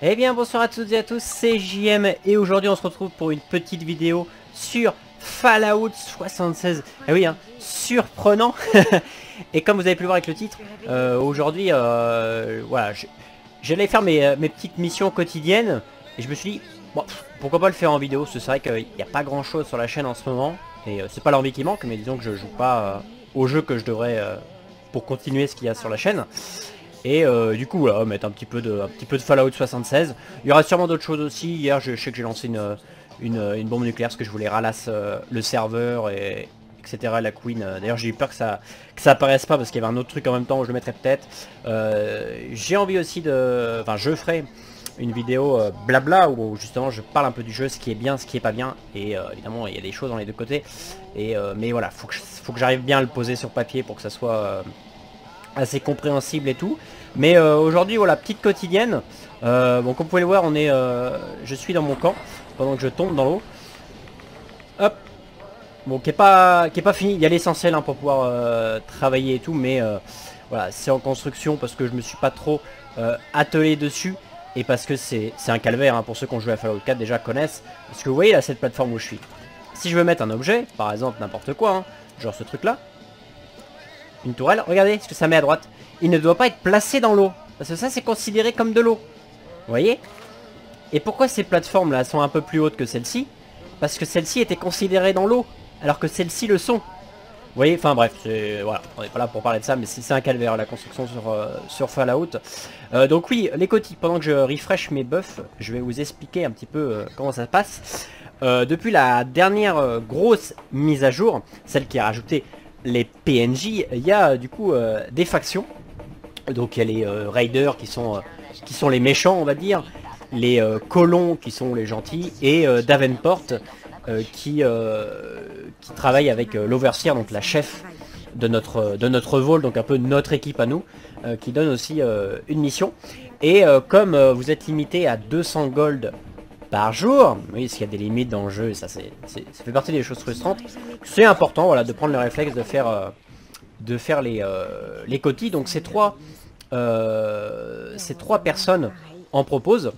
Eh bien bonsoir à toutes et à tous, c'est JM et aujourd'hui on se retrouve pour une petite vidéo sur Fallout 76. Eh oui, hein, surprenant Et comme vous avez pu le voir avec le titre, euh, aujourd'hui, euh, voilà, j'allais faire mes, mes, petites missions quotidiennes et je me suis dit, pourquoi pas le faire en vidéo, c'est vrai qu'il n'y a pas grand chose sur la chaîne en ce moment et euh, c'est pas l'envie qui manque, mais disons que je joue pas au jeu que je devrais pour continuer ce qu'il y a sur la chaîne. Et euh, du coup, voilà, mettre un petit, peu de, un petit peu de Fallout 76. Il y aura sûrement d'autres choses aussi. Hier, je, sais que j'ai lancé une, bombe nucléaire parce que je voulais ralasse euh, le serveur et etc. La Queen. Euh, d'ailleurs, j'ai eu peur que ça, que ça apparaisse pas parce qu'il y avait un autre truc en même temps où je le mettrais peut-être. j'ai envie aussi de... Enfin, je ferai une vidéo blabla où justement je parle un peu du jeu, ce qui est bien, ce qui est pas bien. Et évidemment, il y a des choses dans les deux côtés. Et, mais voilà, faut que, faut que j'arrive bien à le poser sur papier pour que ça soit assez compréhensible et tout. Mais euh, aujourd'hui, voilà, petite quotidienne. Euh, bon, comme vous pouvez le voir, on est, euh, je suis dans mon camp pendant que je tombe dans l'eau. Hop. Bon, qui est pas, qui est pas fini. Il y a l'essentiel hein, pour pouvoir travailler et tout, mais voilà, c'est en construction parce que je me suis pas trop attelé dessus et parce que c'est un calvaire hein, pour ceux qui ont joué à Fallout 4 déjà connaissent. Parce que vous voyez là cette plateforme où je suis. Si je veux mettre un objet, par exemple n'importe quoi, hein, genre ce truc là, une tourelle. Regardez ce que ça met à droite. Il ne doit pas être placé dans l'eau. Parce que ça, c'est considéré comme de l'eau. Vous voyez? Et pourquoi ces plateformes-là sont un peu plus hautes que celles-ci? Parce que celles-ci étaient considérées dans l'eau. Alors que celles-ci le sont. Vous voyez? Enfin bref, voilà, on n'est pas là pour parler de ça, mais c'est un calvaire la construction sur, euh, sur Fallout. Euh, donc oui, les cotis, pendant que je refresh mes buffs, je vais vous expliquer un petit peu euh, comment ça se passe. depuis la dernière grosse mise à jour, celle qui a rajouté les PNJ, il y a du coup euh, des factions. Donc il y a les euh, Raiders qui sont, euh, qui sont les méchants, on va dire. Les colons qui sont les gentils. Et Davenport qui, qui travaille avec l'Overseer, donc la chef de notre, de notre vol, donc un peu notre équipe à nous, qui donne aussi une mission. Et comme vous êtes limité à 200 gold par jour. Oui, s'il y a des limites dans le jeu, ça, c'est, ça fait partie des choses frustrantes. C'est important de prendre le réflexe de faire, euh, euh, les cotis. Donc ces trois, euh, ces trois personnes en proposent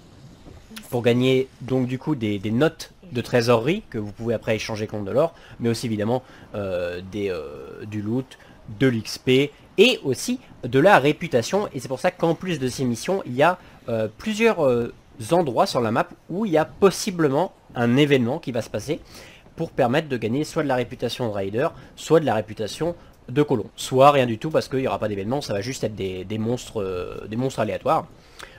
pour gagner donc du coup des, notes de trésorerie que vous pouvez après échanger contre de l'or, mais aussi évidemment du loot, de l'XP et aussi de la réputation. Et c'est pour ça qu'en plus de ces missions, il y a plusieurs endroits sur la map où il y a possiblement un événement qui va se passer pour permettre de gagner soit de la réputation de raider, soit de la réputation de colon. Soit rien du tout parce qu'il n'y aura pas d'événement, ça va juste être des, monstres, euh, des monstres aléatoires.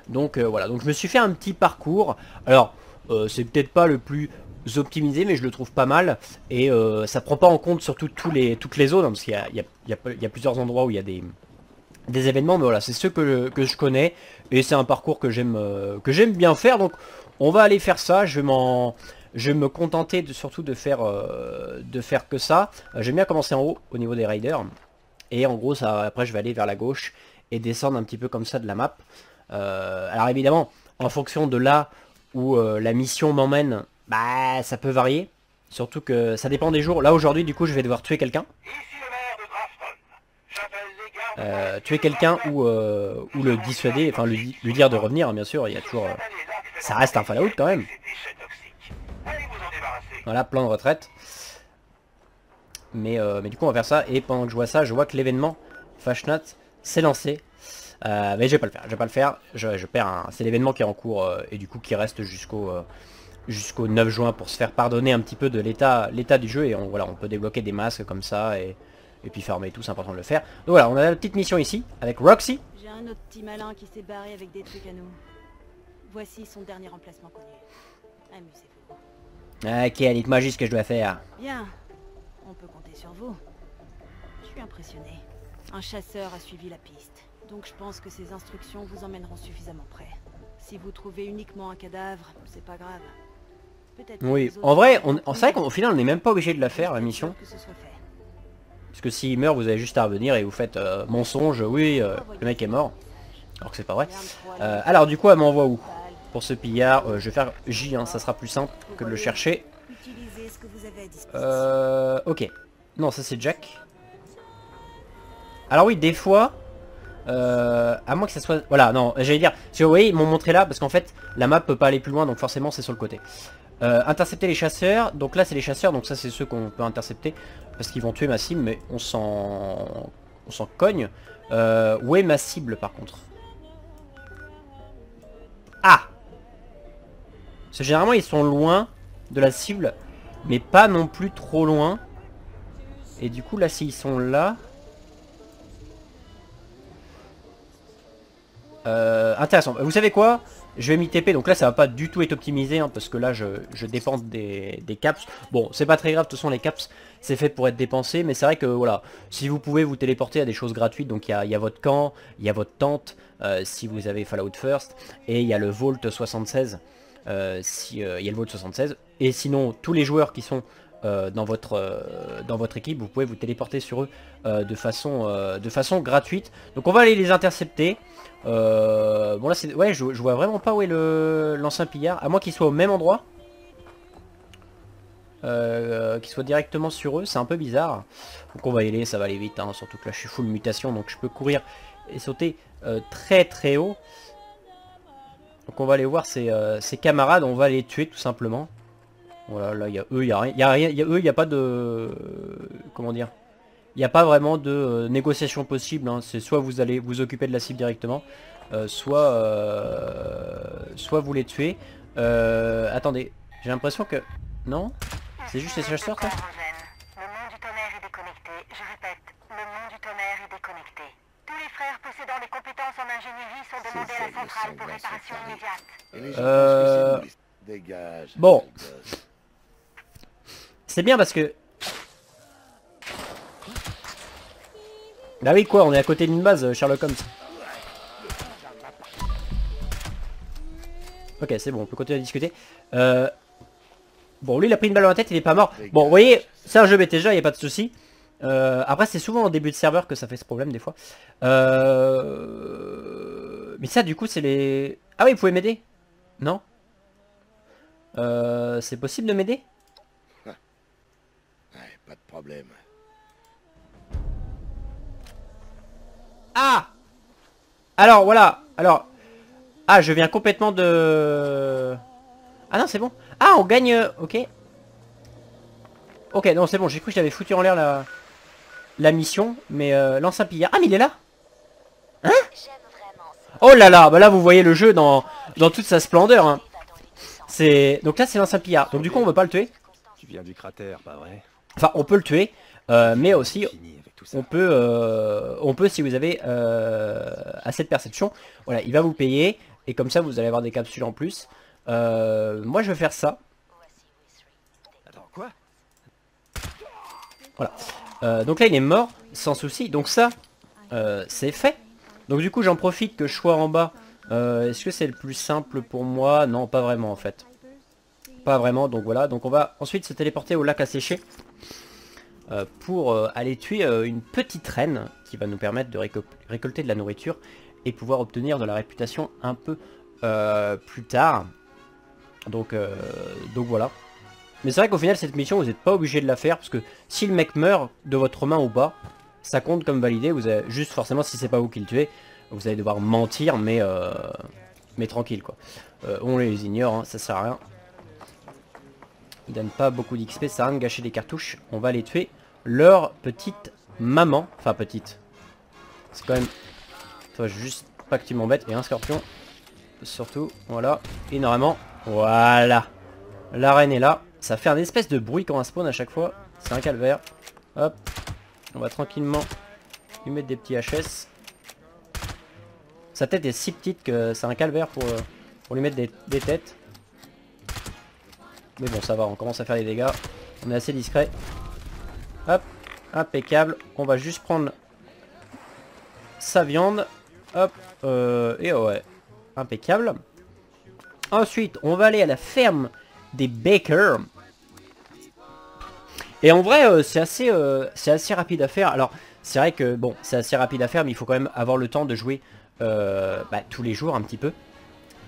Donc euh, voilà, donc je me suis fait un petit parcours. Alors, euh, c'est peut-être pas le plus optimisé, mais je le trouve pas mal. Et ça prend pas en compte surtout tous les, toutes les zones, hein, parce qu'il y, y a, plusieurs endroits où il y a des, des événements, mais voilà, c'est ceux que, que je connais. Et c'est un parcours que j'aime euh, que j'aime bien faire. Donc on va aller faire ça. Je vais m'en je vais me contenter de, surtout de faire euh, de faire que ça. Euh, j'aime bien commencer en haut au niveau des riders. Et en gros ça après je vais aller vers la gauche et descendre un petit peu comme ça de la map. alors évidemment, en fonction de là où la mission m'emmène, bah ça peut varier. Surtout que ça dépend des jours. Là aujourd'hui du coup je vais devoir tuer quelqu'un. Euh, tuer quelqu'un ou, euh, ou le dissuader, enfin lui, dire de revenir, hein, bien sûr, il y a toujours... Euh, ça reste un Fallout quand même. Voilà, plan de retraite. Mais, mais du coup on va faire ça, et pendant que je vois ça, je vois que l'événement Fashnot s'est lancé. mais je vais pas le faire, je vais pas le faire, perds un... C'est l'événement qui est en cours, et du coup qui reste jusqu'au jusqu'au 9 juin pour se faire pardonner un petit peu de l'état l'état du jeu, et voilà, on peut débloquer des masques comme ça, et et puis fermer tout, c'est important de le faire. Donc voilà, on a la petite mission ici, avec Roxy. J'ai un autre petit malin qui s'est barré avec des trucs à nous. Voici son dernier emplacement connu. Amusez-vous. Ok, dites-moi juste ce que je dois faire. Bien, on peut compter sur vous. Je suis impressionné. Un chasseur a suivi la piste. Donc je pense que ses instructions vous emmèneront suffisamment près. Si vous trouvez uniquement un cadavre, c'est pas grave. Oui, en vrai, on, c'est vrai qu'au final on n'est même pas obligé de la faire la mission. Que ce soit fait. Parce que s'il meurt, vous avez juste à revenir et vous faites euh, mensonge, oui, euh, le mec est mort. Alors que c'est pas vrai. Euh, alors du coup, elle m'envoie où? Pour ce pillard, je vais faire J, hein, ça sera plus simple que de le chercher. ok. Non, ça c'est Jack. Alors oui, des fois, Euh, à moins que ça soit... Voilà, non, j'allais dire... Si vous voyez, ils m'ont montré là, parce qu'en fait, la map peut pas aller plus loin, donc forcément, c'est sur le côté. Euh, intercepter les chasseurs. Donc là, c'est les chasseurs, donc ça, c'est ceux qu'on peut intercepter. Parce qu'ils vont tuer ma cible, mais on s'en... Cogne. Euh, où est ma cible, par contre? Ah Parce généralement, ils sont loin de la cible, mais pas non plus trop loin. Et du coup, là, s'ils sont là... Euh, intéressant. Vous savez quoi? Je vais m'y TP. Donc là, ça va pas du tout être optimisé. Hein, parce que là, je, dépense des, caps. Bon, c'est pas très grave. De toute façon, les caps, c'est fait pour être dépensé. Mais c'est vrai que, voilà, si vous pouvez vous téléporter à des choses gratuites. Donc il y a, votre camp, il y a votre tente. Euh, si vous avez Fallout First. Et il y a le Vault 76. Euh, si, il y a le Vault 76. Et sinon, tous les joueurs qui sont dans, votre, dans votre équipe, vous pouvez vous téléporter sur eux de, façon, de façon gratuite. Donc on va aller les intercepter. Euh, bon là c'est... Ouais je, vois vraiment pas où est l'ancien pillard. À moins qu'il soit au même endroit. Euh, qu'il soit directement sur eux. C'est un peu bizarre. Donc on va y aller, ça va aller vite. Hein. Surtout que là je suis full mutation. Donc je peux courir et sauter euh, très très haut. Donc on va aller voir ses, camarades. On va les tuer tout simplement. Voilà, là il y a eux, il y a rien. Il y a rien. Y a eux, il n'y a pas de... Comment dire il n'y a pas vraiment de euh, négociation possible. Hein. C'est soit vous allez vous occuper de la cible directement, euh, soit, euh, soit vous les tuez. attendez, j'ai l'impression que... Non? C'est juste les chasseurs ça? Le nom du tonnerre est déconnecté. Je répète, le nom du tonnerre est déconnecté. Tous les frères possédant des compétences en ingénierie sont demandés à la centrale pour réparation immédiate. Euh... Dégage. Bon. C'est bien parce que Bah oui quoi, on est à côté d'une base, Sherlock Holmes. Ok, c'est bon, on peut continuer à discuter. Euh... Bon, lui, il a pris une balle dans la tête, il est pas mort. Bon, vous voyez, c'est un jeu BTG, il n'y a pas de souci. Euh, après, c'est souvent au début de serveur que ça fait ce problème, des fois. Euh... Mais ça, du coup, c'est les... Ah oui, vous pouvez m'aider? Non? Euh, C'est possible de m'aider? Pas de problème. Ah Alors, voilà. Alors... Ah, je viens complètement de... Ah non, c'est bon. Ah, on gagne... Euh, ok. Ok, non, c'est bon. J'ai cru que j'avais foutu en l'air la... la mission. Mais euh, lance un pillard. Ah, mais il est là Hein? Oh là là Bah là, vous voyez le jeu dans, dans toute sa splendeur. Hein. C'est Donc là, c'est l'ancien pillard. Donc du coup, on veut pas le tuer? Tu viens du cratère, pas vrai? Enfin, on peut le tuer. Euh, mais aussi, on peut, euh, on peut si vous avez euh, assez de perception, voilà, il va vous payer et comme ça vous allez avoir des capsules en plus. Euh, moi je vais faire ça. Attends, quoi? Voilà. donc là il est mort sans souci. Donc ça c'est fait. Donc du coup j'en profite que je sois en bas. Est-ce que c'est le plus simple pour moi? Non pas vraiment en fait. Pas vraiment donc voilà. Donc on va ensuite se téléporter au lac à sécher. Euh, pour euh, aller tuer euh, une petite reine qui va nous permettre de récolter de la nourriture et pouvoir obtenir de la réputation un peu plus tard. Donc, donc voilà. Mais c'est vrai qu'au final cette mission vous n'êtes pas obligé de la faire parce que si le mec meurt de votre main ou pas, ça compte comme validé. Vous avez juste forcément si c'est pas vous qui le tuez, vous allez devoir mentir mais mais tranquille quoi. on les ignore, hein, ça sert à rien. Ils donnent pas beaucoup d'XP, ça sert à rien de gâcher des cartouches. On va les tuer leur petite maman. Enfin, petite. C'est quand même... Toi, juste pas que tu m'embêtes. Et un scorpion. Surtout, voilà. Et normalement, voilà. La reine est là. Ça fait un espèce de bruit quand on spawn à chaque fois. C'est un calvaire. Hop. On va tranquillement lui mettre des petits HS. Sa tête est si petite que c'est un calvaire pour, euh, lui mettre des, des têtes. Mais bon, ça va, on commence à faire des dégâts. On est assez discret. Hop, impeccable. On va juste prendre sa viande. Hop, euh, et ouais, impeccable. Ensuite, on va aller à la ferme des Bakers. Et en vrai, euh, c'est assez, euh, c'est assez rapide à faire. Alors, c'est vrai que, bon, c'est assez rapide à faire, mais il faut quand même avoir le temps de jouer bah, tous les jours un petit peu.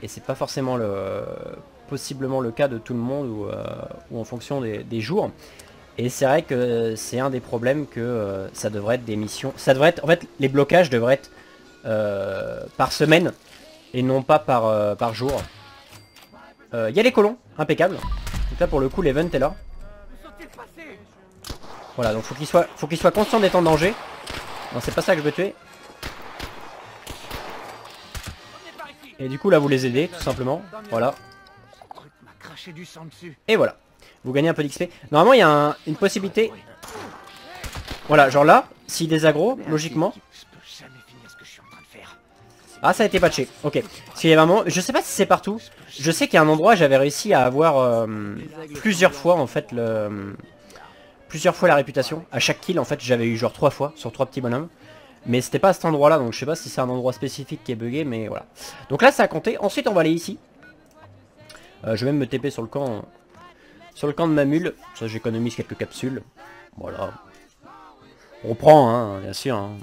Et c'est pas forcément le, possiblement le cas de tout le monde ou, en fonction des jours. Et c'est vrai que c'est un des problèmes que euh, ça devrait être des missions. Ça devrait être. En fait, les blocages devraient être euh, par semaine et non pas par, euh, par jour. Il y a les colons, impeccable. Donc là pour le coup l'event est là. Voilà, donc faut qu'il soit, faut qu'il soit conscient d'être en danger. Non, c'est pas ça que je veux tuer. Et du coup là vous les aidez tout simplement. Voilà. Et voilà. Vous gagnez un peu d'XP. Normalement il y a une possibilité. Voilà, genre là, s'il les aggro, logiquement. Ah ça a été patché, ok. S'il y a vraiment... Je sais pas si c'est partout. Je sais qu'il y a un endroit, j'avais réussi à avoir euh, plusieurs fois en fait le... Plusieurs fois la réputation. À chaque kill en fait j'avais eu genre trois fois sur trois petits bonhommes. Mais c'était pas à cet endroit là, donc je sais pas si c'est un endroit spécifique qui est bugué, mais voilà. Donc là ça a compté. Ensuite on va aller ici. Euh, je vais même me TP sur le camp sur le camp de ma mule. Ça j'économise quelques capsules. Voilà. On prend, hein, bien sûr. Hein.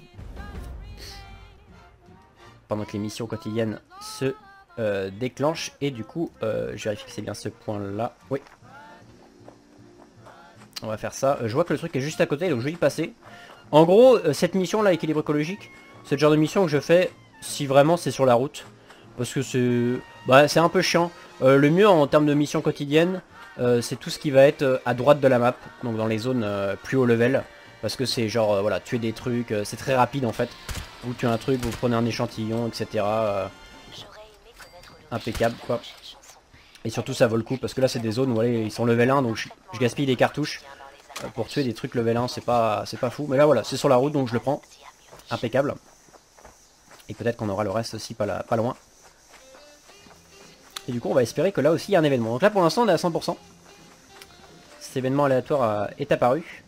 Pendant que les missions quotidiennes se euh, déclenchent. Et du coup, euh, je vérifie que c'est bien ce point-là. Oui. On va faire ça. je vois que le truc est juste à côté, donc je vais y passer. En gros, cette mission-là, équilibre écologique, c'est le genre de mission que je fais si vraiment c'est sur la route. Parce que c'est bah, un peu chiant. Euh, le mieux en termes de mission quotidienne, euh, c'est tout ce qui va être euh, à droite de la map, donc dans les zones plus haut level. Parce que c'est genre, voilà, tuer des trucs, c'est très rapide en fait. Vous tuez un truc, vous prenez un échantillon, etc. impeccable quoi. Et surtout ça vaut le coup, parce que là c'est des zones où ils sont level 1, donc je, gaspille des cartouches. pour tuer des trucs level 1, c'est pas, pas fou. Mais là voilà, c'est sur la route, donc je le prends. Impeccable. Et peut-être qu'on aura le reste aussi pas loin. Et du coup, on va espérer que là aussi, il y a un événement. Donc là, pour l'instant, on est à 100%. Cet événement aléatoire est apparu.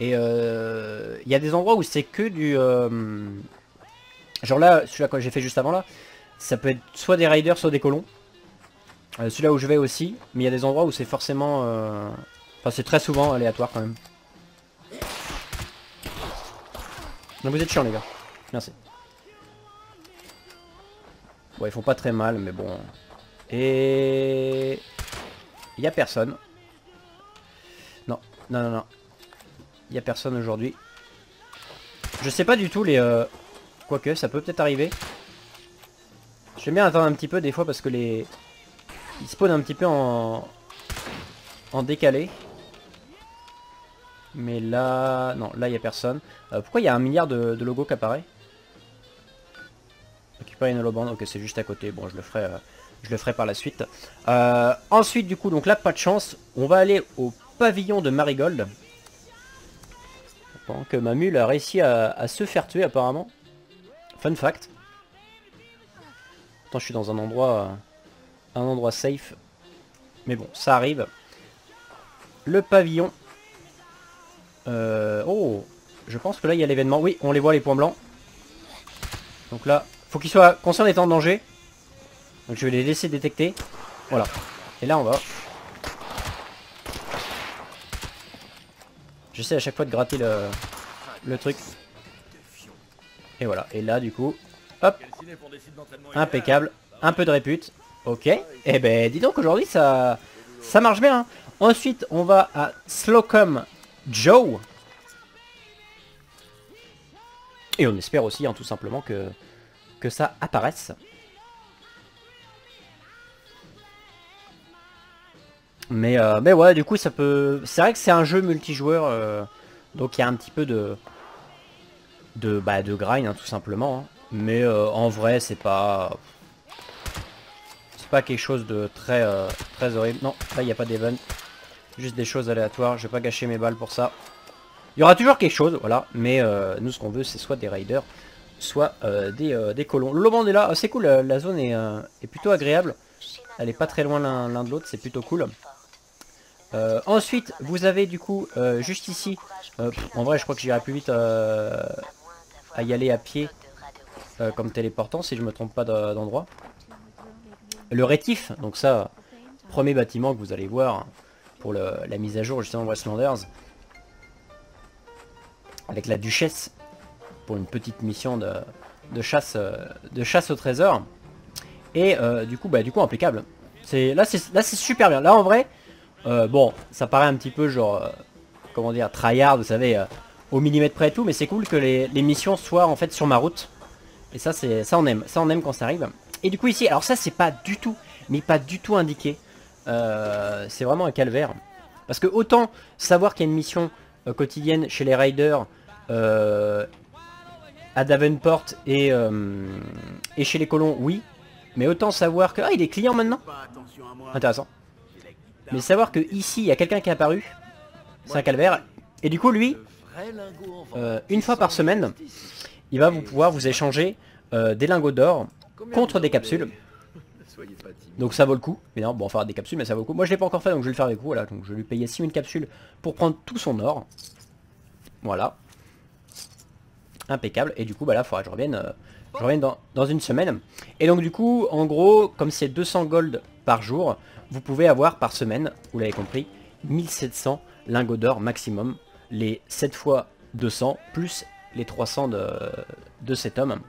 Et euh, il y a des endroits où c'est que du... Euh, genre là, celui-là que j'ai fait juste avant là, ça peut être soit des riders, soit des colons. Euh, celui-là où je vais aussi, mais il y a des endroits où c'est forcément... Enfin, c'est très souvent aléatoire quand même. Donc vous êtes chiants les gars. Merci. Bon, ils font pas très mal, mais bon. Et... Il y a personne. Non, non, non, non. Il y a personne aujourd'hui. Je sais pas du tout les... Euh... Quoique, ça peut peut-être arriver. J'aime bien attendre un petit peu des fois parce que les... Ils spawnent un petit peu en... En décalé. Mais là... Non, là il y a personne. Euh, pourquoi il y a un milliard de, de logos qui apparaît? Ok c'est juste à côté, bon je le ferai, euh, je le ferai par la suite. Euh, ensuite du coup, donc là pas de chance, on va aller au pavillon de Marigold. Que ma mule a réussi à, se faire tuer apparemment. Fun fact. Attends, je suis dans un endroit, un endroit safe. Mais bon, ça arrive. Le pavillon. Euh, oh, je pense que là il y a l'événement. Oui, on les voit les points blancs. Donc là, faut qu'il soit conscient d'être en danger. Donc je vais les laisser détecter. Voilà. Et là on va. J'essaie à chaque fois de gratter le, le truc. Et voilà. Et là du coup. Hop. Impeccable. Un peu de répute. Ok. Et eh ben dis donc aujourd'hui ça, ça marche bien. Hein. Ensuite on va à Slocum Joe. Et on espère aussi hein, tout simplement que que ça apparaisse. Mais, euh, mais ouais, du coup, ça peut... C'est vrai que c'est un jeu multijoueur, euh, donc il y a un petit peu de... De, bah, de grind, hein, tout simplement. Hein. Mais euh, en vrai, c'est pas... C'est pas quelque chose de très, très horrible. Non, là, il n'y a pas d'event. Juste des choses aléatoires. Je vais pas gâcher mes balles pour ça. Il y aura toujours quelque chose, voilà. Mais nous, ce qu'on veut, c'est soit des raiders, soit euh, euh, des, colons. Le est là, c'est cool, la, zone euh, est, plutôt agréable. Elle est pas très loin l'un de l'autre, c'est plutôt cool. ensuite, vous avez du coup, juste ici, en vrai je crois que j'irai plus vite à y aller à pied comme téléportant, si je me trompe pas d'endroit. Le rétif, donc ça, premier bâtiment que vous allez voir pour la mise à jour justement Westlanders. Avec la duchesse une petite mission de, chasse, euh, de chasse au trésor. Et euh, du coup, bah, du coup, impeccable. C'est là, c'est super bien. Là, en vrai, euh, bon, ça paraît un petit peu genre, comment dire, tryhard, vous savez. au millimètre près et tout, mais c'est cool que les, les missions soient en fait sur ma route. Et ça, c'est ça on aime. Ça, on aime quand ça arrive. Et du coup, ici, alors ça, c'est pas du tout, mais pas du tout indiqué. C'est vraiment un calvaire. Parce que autant savoir qu'il y a une mission quotidienne chez les Raiders à Davenport et, euh, et chez les colons, oui. Mais autant savoir que... Ah, il est client maintenant Intéressant. Mais savoir que ici, il y a quelqu'un qui est apparu, c'est un calvaire. Et du coup, lui, euh, une fois par semaine, il va vous pouvoir vous échanger euh, des lingots d'or contre des capsules. Donc ça vaut le coup. Mais non, bon, enfin des capsules, mais ça vaut le coup. Moi je l'ai pas encore fait, donc je vais le faire avec vous. Voilà, donc je vais lui payer 6000 capsules pour prendre tout son or. Voilà. Impeccable. Et du coup, bah là, il faudra que je revienne, euh, je revienne dans, une semaine. Et donc du coup, en gros, comme c'est 200 gold par jour, vous pouvez avoir par semaine, vous l'avez compris, 1700 lingots d'or maximum. Les 7 fois 200 plus les 300 de, de cet homme.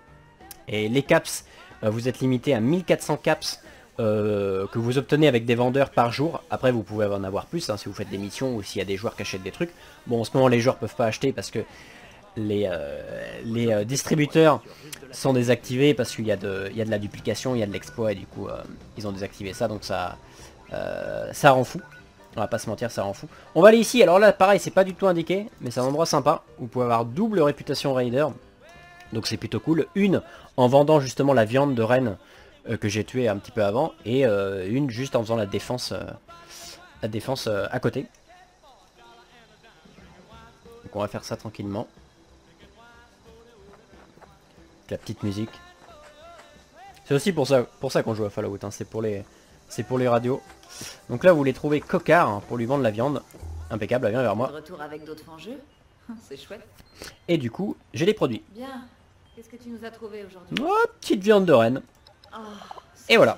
Et les caps, euh, vous êtes limité à 1400 caps euh, que vous obtenez avec des vendeurs par jour. Après, vous pouvez en avoir plus hein, si vous faites des missions ou s'il y a des joueurs qui achètent des trucs. Bon, en ce moment, les joueurs peuvent pas acheter parce que les, euh, euh, distributeurs sont désactivés parce qu'il y, a de- il y a de la duplication, il y a de l'exploit et du coup, euh, ils ont désactivé ça. Donc ça, ça rend fou. On va pas se mentir, ça rend fou. On va aller ici. Alors là, pareil, c'est pas du tout indiqué, mais c'est un endroit sympa. Vous pouvez avoir double réputation raider. Donc c'est plutôt cool. Une en vendant justement la viande de reine que j'ai tuée un petit peu avant. Et une juste en faisant la défense, la défense à côté. Donc on va faire ça tranquillement. La petite musique. C'est aussi pour ça, pour ça qu'on joue à Fallout. hein. C'est pour les, c'est pour les radios. Donc là vous les trouvez cocard hein, pour lui vendre la viande. Impeccable, elle vient vers moi. De retour avec d'autres fangeux C'est chouette. Et du coup, j'ai les produits. Bien. Qu'est-ce que tu nous as trouvé aujourd'hui? Oh, petite viande de reine. Oh, Et voilà.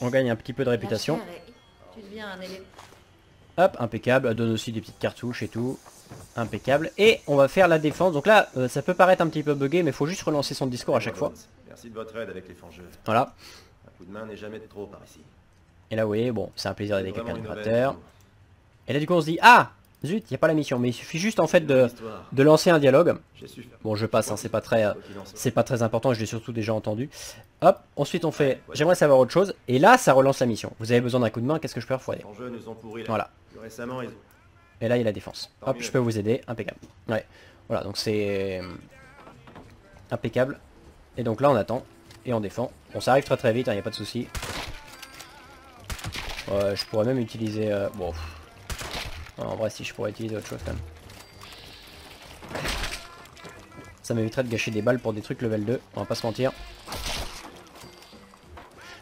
On gagne un petit peu de réputation. est- Tu deviens un. Hop, impeccable. Elle donne aussi des petites cartouches et tout. Impeccable. Et on va faire la défense. Donc là, euh, ça peut paraître un petit peu bugué, mais il faut juste relancer son discours à chaque fois. Merci de votre aide avec les. Voilà. Un coup de main n'est jamais de trop par ici. Et là, vous voyez, bon, c'est un plaisir d'aider quelqu'un de aubaine. Et là, du coup, on se dit, ah Zut, il n'y a pas la mission. Mais il suffit juste, en fait, de, de lancer un dialogue. Bon, je passe, hein, c'est pas très... euh. C'est pas très important, je l'ai surtout déjà entendu. Hop, ensuite on fait, j'aimerais savoir autre chose. Et là, ça relance la mission. Vous avez besoin d'un coup de main, qu'est-ce que je peux faire? Voilà. Et là, il y a la défense. Hop, je peux vous aider, impeccable. Ouais, voilà, donc c'est euh, impeccable. Et donc là, on attend et on défend. Bon, ça arrive très très vite, il n'y a pas de souci. Je pourrais même utiliser... euh, Bon, en vrai, si, je pourrais utiliser autre chose quand même. Ça m'éviterait de gâcher des balles pour des trucs level 2, on va pas se mentir.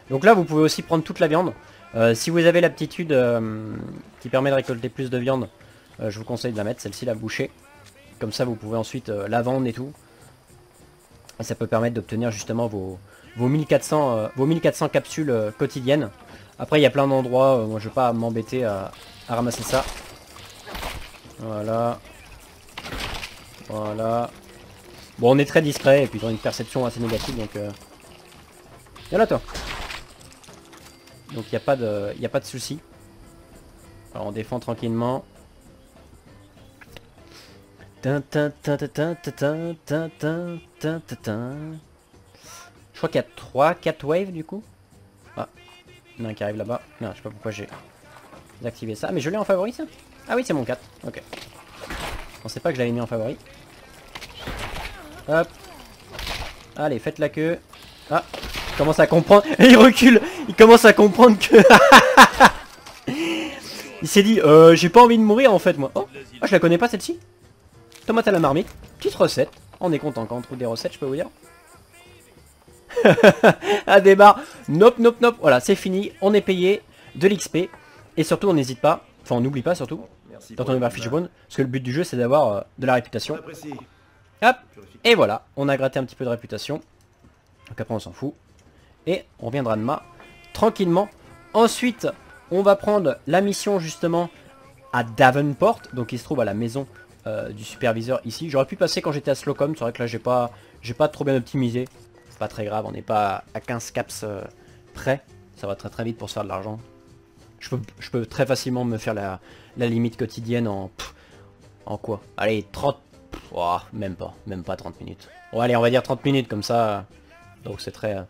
Donc là, vous pouvez aussi prendre toute la viande. Euh, si vous avez l'aptitude qui permet de récolter plus de viande, je vous conseille de la mettre, celle-ci la boucher. Comme ça vous pouvez ensuite euh, la vendre et tout. Et ça peut permettre d'obtenir justement vos, vos 1400, euh, vos 1400 capsules euh, quotidiennes. Après il y a plein d'endroits, euh, moi je vais pas m'embêter à, à ramasser ça. Voilà. Voilà. Bon on est très discret et puis ils ont une perception assez négative donc... Euh... Viens là toi Donc il n'y a pas de, y a pas de souci. Alors on défend tranquillement. Je crois qu'il y a 3, 4 waves du coup. Ah, il y en a un qui arrive là-bas. Non, je sais pas pourquoi j'ai désactivé ça. Mais je l'ai en favori ça Ah oui, c'est mon 4. Ok. Je pensais pas que je l'avais mis en favori. Hop. Allez, faites la queue. Ah, il commence à comprendre. il recule. Il commence à comprendre que... il s'est dit, euh, j'ai pas envie de mourir en fait moi. Oh, ah, je la connais pas celle-ci. Tomate à la marmite. Petite recette. On est content quand on trouve des recettes, je peux vous dire. à débat. Nope, nope, nope. Voilà, c'est fini. On est payé de l'XP. Et surtout, on n'hésite pas. Enfin, on n'oublie pas surtout. Quand on est vers jaune. Parce que le but du jeu, c'est d'avoir euh, de la réputation. Hop. Et voilà, on a gratté un petit peu de réputation. Donc après on s'en fout. Et on reviendra de ma tranquillement. Ensuite, on va prendre la mission justement à Davenport. Donc il se trouve à la maison euh, du superviseur ici. J'aurais pu passer quand j'étais à Slocum. C'est vrai que là j'ai pas j'ai pas trop bien optimisé. C'est pas très grave, on n'est pas à 15 caps euh, près. Ça va très très vite pour se faire de l'argent. Je peux, très facilement me faire la, limite quotidienne en... pff, en quoi? Allez, 30 Ouah, même pas, même pas 30 minutes. Bon allez, on va dire 30 minutes comme ça. Donc c'est très, euh,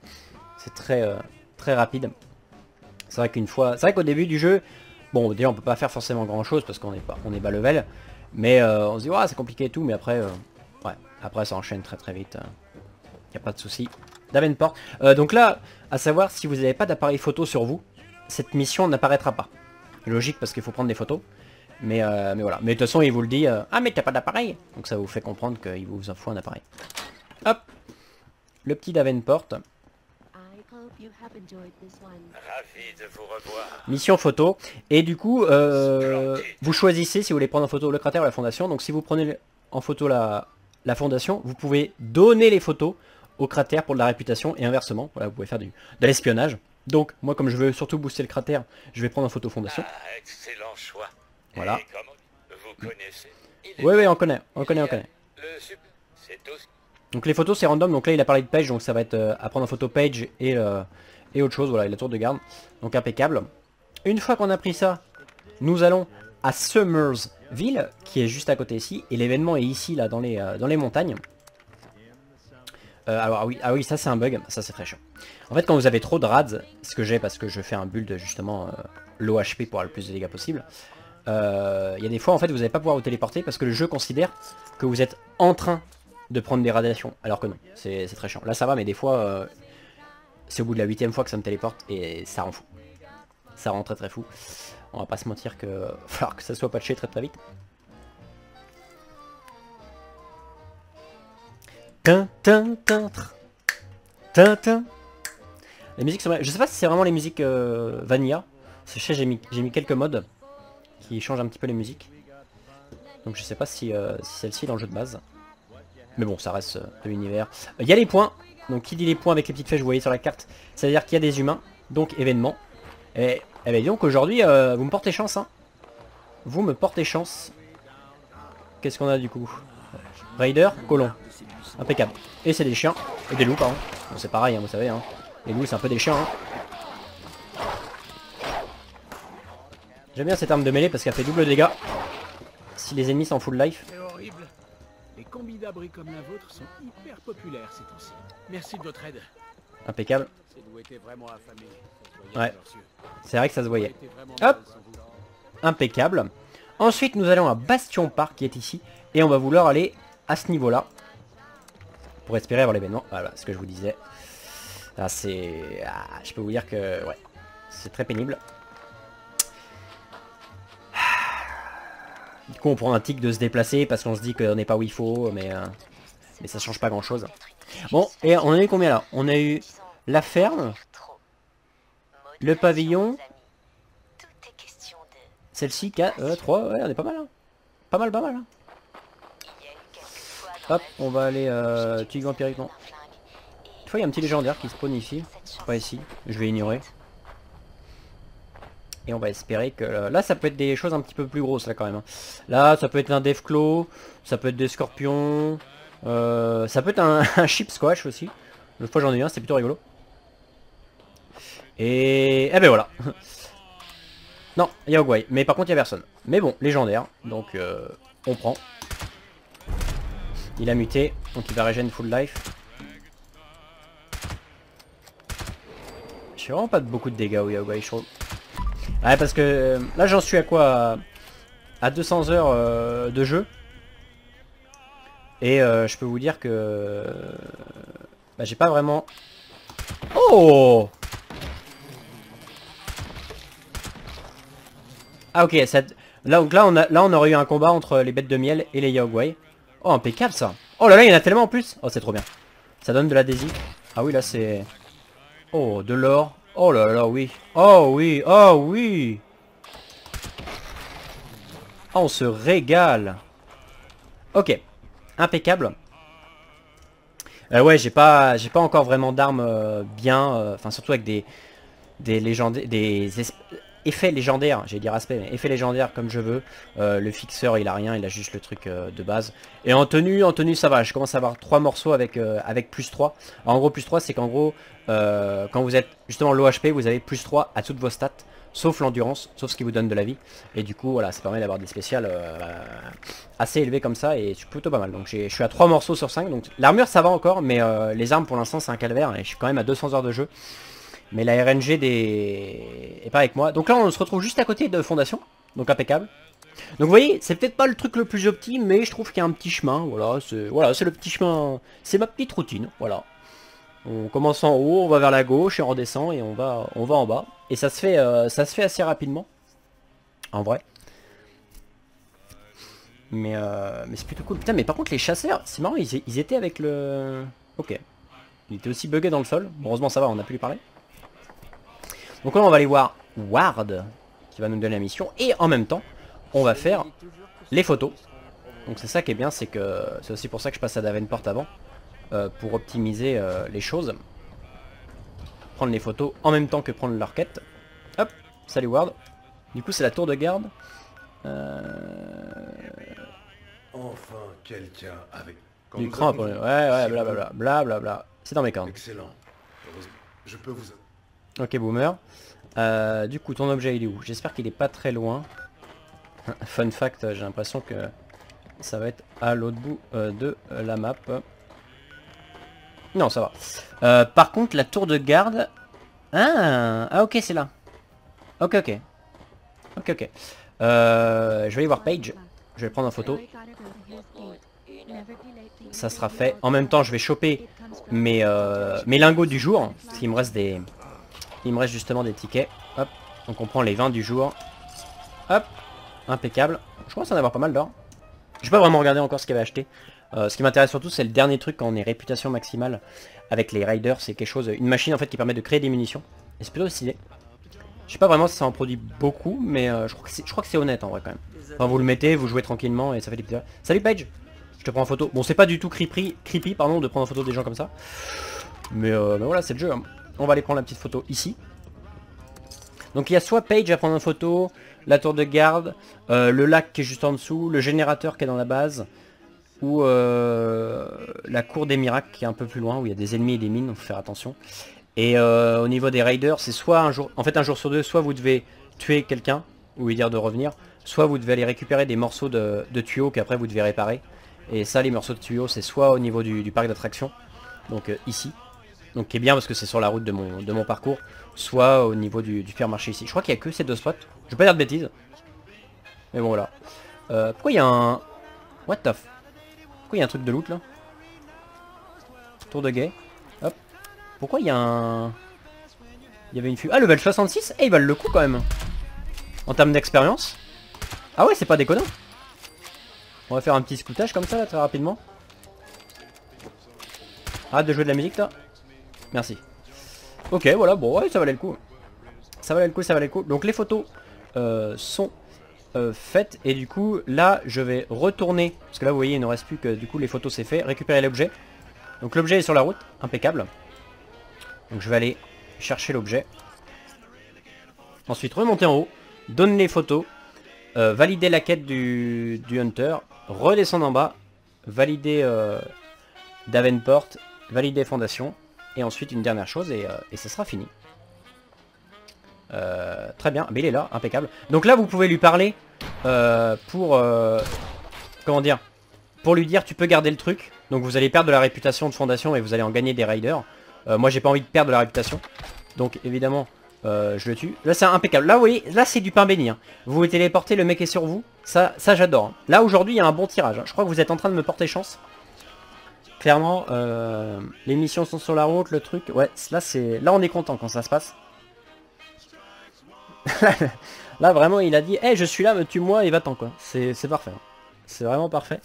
c'est très, très rapide. C'est vrai qu'une fois, c'est vrai qu'au début du jeu, bon déjà on peut pas faire forcément grand chose parce qu'on est pas, on est bas level, mais euh, on se dit c'est compliqué et tout, mais après, euh, ouais, après ça enchaîne très très vite. Il y a pas de souci. Davenport. Euh, donc là, à savoir si vous n'avez pas d'appareil photo sur vous, cette mission n'apparaîtra pas. Logique parce qu'il faut prendre des photos. Mais, euh, mais voilà. Mais de toute façon, il vous le dit. euh, ah, mais t'as pas d'appareil Donc ça vous fait comprendre qu'il vous en faut un appareil. Hop Le petit Davenport. Ravi de vous revoir. Mission photo. Et du coup, euh, vous choisissez si vous voulez prendre en photo le cratère ou la fondation. Donc si vous prenez en photo la, la fondation, vous pouvez donner les photos au cratère pour de la réputation et inversement. Voilà, vous pouvez faire du, de l'espionnage. Donc moi, comme je veux surtout booster le cratère, je vais prendre en photo fondation. Ah, excellent choix. Voilà. Et vous connaissez? Oui, oui, on connaît, on connaît, on connaît. Le sup- C'est aussi Donc les photos c'est random, donc là il a parlé de page, donc ça va être euh, à prendre en photo page et, euh, et autre chose, voilà, et la tour de garde. Donc impeccable. Une fois qu'on a pris ça, nous allons à Summersville, qui est juste à côté ici, et l'événement est ici, là, dans les, euh, montagnes. Ah oui, ah oui, ça c'est un bug, ça c'est très chiant. En fait quand vous avez trop de rads, ce que j'ai parce que je fais un build justement low HP pour avoir le plus de dégâts possible, il y a des fois en fait vous n'allez pas pouvoir vous téléporter parce que le jeu considère que vous êtes en train de prendre des radiations, alors que non, c'est très chiant. Là ça va mais des fois euh, c'est au bout de la huitième fois que ça me téléporte et ça rend fou. Ça rend très très fou. On va pas se mentir que va falloir que ça soit patché très très vite. Les musiques sont... Je sais pas si c'est vraiment les musiques euh, vanilla. Je sais j'ai mis, mis quelques modes qui changent un petit peu les musiques. Donc je sais pas si, euh, si celle-ci est dans le jeu de base. Mais bon, ça reste euh, de l'univers. Il y a les points. Donc qui dit les points avec les petites flèches, vous voyez sur la carte, c'est-à-dire qu'il y a des humains. Donc événement. Et, eh ben, donc aujourd'hui, euh, vous me portez chance. Hein. Vous me portez chance. Qu'est-ce qu'on a du coup? Raider, colon. Impeccable. Et c'est des chiens. Et des loups, pardon. Bon, c'est pareil, hein, vous savez. Hein. Les loups, c'est un peu des chiens. hein. J'aime bien cette arme de mêlée parce qu'elle fait double dégâts. Si les ennemis sont full life. Comme la vôtre sont hyper populaires ces temps-ci. Merci de votre aide. Impeccable. Ouais. C'est vrai que ça se voyait. Hop. Impeccable. Ensuite, nous allons à Bastion Park qui est ici. Et on va vouloir aller à ce niveau-là. Pour espérer avoir l'événement. Voilà ce que je vous disais. Là, c'est... ah, je peux vous dire que... Ouais. C'est très pénible. Du coup, on prend un tic de se déplacer parce qu'on se dit qu'on n'est pas où il faut. Mais, euh, mais ça change pas grand-chose. Bon, et on a eu combien là? On a eu la ferme. Le pavillon. Celle-ci, 4, 3, ouais, on est pas mal. hein. Pas mal, pas mal. hein. Hop, on va aller euh, Tigre Vampirique, non. Il y a un petit légendaire qui spawn ici. Pas ici, je vais ignorer. Et on va espérer que... euh, là, ça peut être des choses un petit peu plus grosses, là, quand même. hein. Là, ça peut être un Deathclaw, ça peut être des scorpions, euh, ça peut être un, un Chip Squash aussi. L'autre fois, j'en ai eu un, c'était plutôt rigolo. Et... Eh ben voilà Non, il mais par contre il y a personne. Mais bon, légendaire, donc euh, on prend. Il a muté, donc il va régénérer full life. Je vraiment pas beaucoup de dégâts au Yaogwai, je trouve. Ouais, parce que euh, là j'en suis à quoi? À 200 heures euh, de jeu. Et euh, je peux vous dire que... bah, j'ai pas vraiment... Oh Ah ok, ça... là, donc là, on a, là on aurait eu un combat entre les bêtes de miel et les Yaogwai. Oh impeccable ça Oh là là, il y en a tellement en plus Oh c'est trop bien. Ça donne de l'adhésif. Ah oui là c'est... Oh, de l'or. Oh là là, oui. Oh oui, oh oui Oh, on se régale. Ok, impeccable. Euh, ouais, j'ai pas, j'ai pas encore vraiment d'armes euh, bien, euh, enfin surtout avec des, des légendaires, des effets légendaires, j'allais dire aspect, mais effets légendaires comme je veux. Euh, le fixeur, il a rien, il a juste le truc euh, de base. Et en tenue, en tenue, ça va. Je commence à avoir trois morceaux avec euh, avec plus 3. Alors, en gros, plus 3, c'est qu'en gros, quand vous êtes justement low HP, vous avez plus 3 à toutes vos stats sauf l'endurance, sauf ce qui vous donne de la vie. Et du coup, voilà, ça permet d'avoir des spéciales assez élevées comme ça, et c'est plutôt pas mal. Donc je suis à 3 morceaux sur 5, donc l'armure ça va encore, mais les armes pour l'instant c'est un calvaire, et je suis quand même à 200 heures de jeu. Mais la RNG des... est pas avec moi. Donc là on se retrouve juste à côté de Fondation, donc impeccable. Donc vous voyez, c'est peut-être pas le truc le plus optime, mais je trouve qu'il y a un petit chemin, voilà, c'est voilà, le petit chemin, c'est ma petite routine, voilà. On commence en haut, on va vers la gauche et on redescend et on va, on va en bas. Et ça se fait, euh, ça se fait assez rapidement, en vrai. Mais, euh, mais c'est plutôt cool. Putain, mais par contre les chasseurs, c'est marrant, ils, ils, étaient avec le... Ok. Il était aussi bugué dans le sol. heureusement ça va, on a pu lui parler. Donc là on va aller voir Ward, qui va nous donner la mission. Et en même temps, on va faire les photos. Donc c'est ça qui est bien, c'est que c'est aussi pour ça que je passe à Davenport avant, euh, pour optimiser euh, les choses. Prendre les photos en même temps que prendre leur quête. Hop, salut Ward. Du coup c'est la tour de garde. Euh... Enfin quelqu'un avec... Du cran pour... Ouais ouais blablabla. Bla, bla, C'est dans mes cornes. Excellent. Je peux vous... Ok boomer. Euh, du coup ton objet il est où? J'espère qu'il est pas très loin. Fun fact, j'ai l'impression que ça va être à l'autre bout euh, de la map. Non, ça va. Euh, par contre, la tour de garde... Ah, ah ok, c'est là. Ok, ok. Ok, ok. je vais aller voir Page. Je vais prendre en photo. Ça sera fait. En même temps, je vais choper mes, mes lingots du jour. Parce qu'il me reste des... Il me reste justement des tickets. Hop. Donc on prend les 20 du jour. Hop. Impeccable. Je crois en avoir pas mal d'or. Je pas vraiment regarder encore ce qu'il avait acheté. Euh, ce qui m'intéresse surtout, c'est le dernier truc quand on est réputation maximale avec les raiders. C'est quelque chose, une machine en fait qui permet de créer des munitions. Et c'est plutôt stylé. Je sais pas vraiment si ça en produit beaucoup, mais euh, je crois que c'est honnête en vrai quand même. Enfin, vous le mettez, vous jouez tranquillement et ça fait des petits... Salut Page Je te prends en photo. Bon, c'est pas du tout creepy, creepy pardon, de prendre en photo des gens comme ça. Mais, euh, voilà, c'est le jeu. Hein. On va aller prendre la petite photo ici. Donc il y a soit Page à prendre en photo, la tour de garde, euh, le lac qui est juste en dessous, le générateur qui est dans la base, ou euh, la cour des miracles qui est un peu plus loin, où il y a des ennemis et des mines, donc faut faire attention. Et euh, au niveau des raiders, c'est soit un jour, en fait un jour sur deux, soit vous devez tuer quelqu'un, ou lui dire de revenir, soit vous devez aller récupérer des morceaux de, tuyaux qu'après vous devez réparer. Et ça, les morceaux de tuyaux, c'est soit au niveau du, parc d'attractions, donc ici, donc qui est bien parce que c'est sur la route de mon, parcours, soit au niveau du, du marché ici. Je crois qu'il n'y a que ces deux spots. Je vais pas dire de bêtises. Mais bon voilà. Euh, pourquoi il y a un... What the. Pourquoi il y a un truc de loot là? Tour de gay. Hop. Pourquoi il y a un... Il y avait une fuite. Ah level 66 Et eh, ils valent le coup quand même. En termes d'expérience. Ah ouais c'est pas déconnant. On va faire un petit scoutage comme ça très rapidement. Arrête de jouer de la musique toi. Merci. Ok, voilà, bon, ouais, ça valait le coup. Ça valait le coup, ça valait le coup. Donc les photos euh, sont euh, faites. Et du coup, là, je vais retourner. Parce que là, vous voyez, il ne reste plus que du coup les photos, c'est fait. Récupérer l'objet. Donc l'objet est sur la route, impeccable. Donc je vais aller chercher l'objet. Ensuite, remonter en haut. Donner les photos. Euh, valider la quête du, du Hunter. Redescendre en bas. Valider Davenport. Valider Fondation. Et ensuite une dernière chose et, euh, ça sera fini. Euh, très bien, mais il est là, impeccable. Donc là vous pouvez lui parler euh, pour... comment dire Pour lui dire tu peux garder le truc. Donc vous allez perdre de la réputation de fondation et vous allez en gagner des raiders. moi j'ai pas envie de perdre de la réputation. Donc évidemment je le tue. Là c'est impeccable. Là vous voyez, là c'est du pain béni. Hein. Vous vous téléportez, le mec est sur vous. Ça, ça j'adore. Hein. Là aujourd'hui il y a un bon tirage. Hein. Je crois que vous êtes en train de me porter chance. Clairement, euh, les missions sont sur la route, le truc... Ouais, là, on est content quand ça se passe. là, vraiment, il a dit « Eh, je suis là, me tue-moi et va-t'en, quoi. » C'est parfait. C'est vraiment parfait.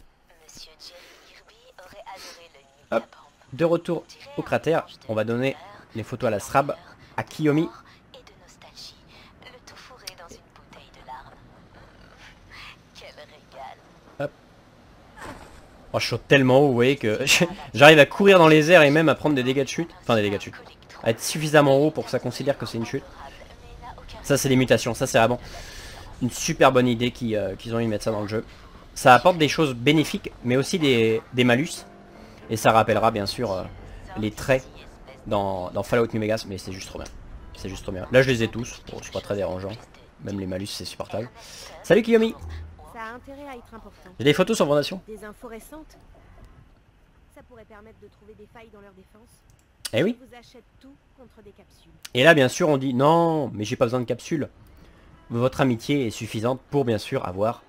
De retour au cratère, on va donner les photos à la Srab, à Kiyomi Oh, je saute tellement haut, vous voyez que j'arrive à courir dans les airs et même à prendre des dégâts de chute. Enfin, des dégâts de chute. À être suffisamment haut pour que ça considère que c'est une chute. Ça, c'est des mutations. Ça, c'est vraiment une super bonne idée euh, qu'ils ont eu de mettre ça dans le jeu. Ça apporte des choses bénéfiques, mais aussi des, malus. Et ça rappellera, bien sûr, euh, les traits dans, Fallout New Vegas. Mais c'est juste trop bien. C'est juste trop bien. Là je les ai tous, bon c'est pas très dérangeant. Même les malus c'est supportable. Salut Kiyomi Ça a intérêt à être important. J'ai des photos sur Fondation. Des infos récentes Ça pourrait permettre de trouver des failles dans leur défense. Eh oui. Ils vous achètent tout contre des capsules. Et là bien sûr on dit non mais j'ai pas besoin de capsule. Votre amitié est suffisante pour bien sûr avoir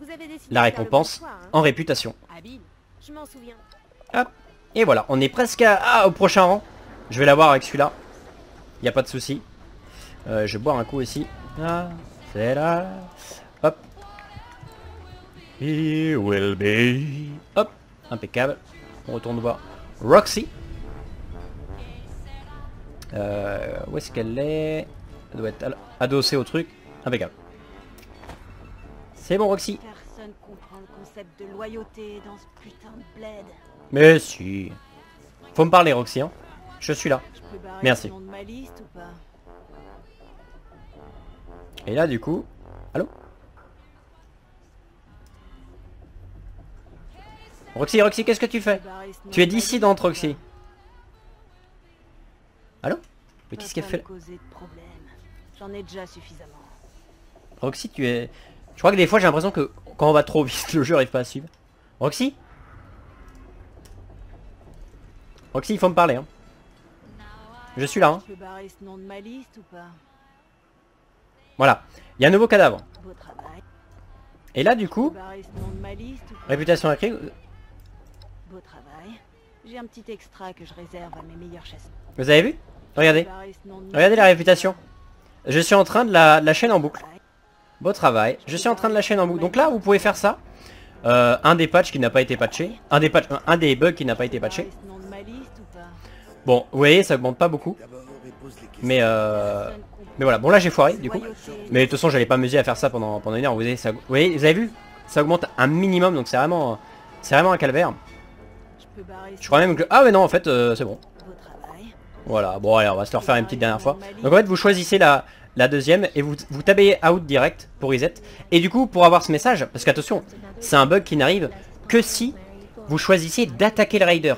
Vous avez décidé la récompense choix, hein. en réputation. Habile. Je m'en souviens. Hop. Et voilà, on est presque à, ah, au prochain rang. Je vais l'avoir avec celui-là. Il a pas de souci. Euh, je vais boire un coup aussi. Ah, c'est là. Hop. He will be. Hop. Impeccable. On retourne voir Roxy. Euh, où est-ce qu'elle est? Elle doit être adossée au truc. Impeccable. C'est bon Roxy. Personne comprend le concept de loyauté dans ce putain de bled. Mais si. Faut me parler Roxy, hein. Je suis là. Je peux barrer Merci. le nom de ma liste ou pas? Et là du coup... Allô? Roxy, Roxy, qu'est-ce que tu fais Tu es dissidente Roxy. Allô Mais qu'est-ce qu'elle fait. Roxy, tu es... Je crois que des fois j'ai l'impression que quand on va trop vite, le jeu arrive pas à suivre. Roxy Roxy, il faut me parler. Hein. Je suis là. Hein. Voilà. Il y a un nouveau cadavre. Et là du coup, barrer ce Beau travail. J'ai un petit extra que je réserve à mes meilleurs chasseurs. Vous avez vu? Regardez. Regardez la réputation. Je suis en train de la, de la chaîne en boucle. Beau travail. Je suis en train de la chaîne en boucle. Donc là, vous pouvez faire ça. Euh, un des patchs qui n'a pas été patché. Un des, patchs, un des bugs qui n'a pas été patché. Bon, vous voyez, ça augmente pas beaucoup. Mais euh... Mais voilà, bon là j'ai foiré du coup. Mais de toute façon j'allais pas m'amuser à faire ça pendant, pendant une heure. Vous voyez, ça, vous voyez, vous avez vu? Ça augmente un minimum, donc c'est vraiment, c'est vraiment un calvaire. Je crois même que... Ah ouais non en fait euh, c'est bon. Voilà, bon allez on va se le refaire une petite dernière fois. Donc en fait vous choisissez la, la deuxième et vous, vous tapez out direct pour reset. Et du coup pour avoir ce message, parce qu'attention, c'est un bug qui n'arrive que si vous choisissez d'attaquer le raider.